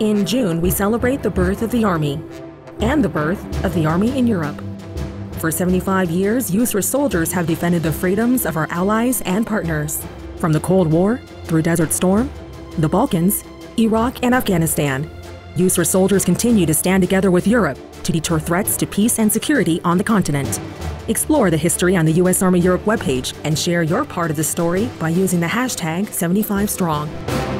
In June, we celebrate the birth of the Army and the birth of the Army in Europe. For 75 years, USAREUR soldiers have defended the freedoms of our allies and partners. From the Cold War through Desert Storm, the Balkans, Iraq, and Afghanistan, USAREUR soldiers continue to stand together with Europe to deter threats to peace and security on the continent. Explore the history on the U.S. Army Europe webpage and share your part of the story by using the hashtag 75Strong.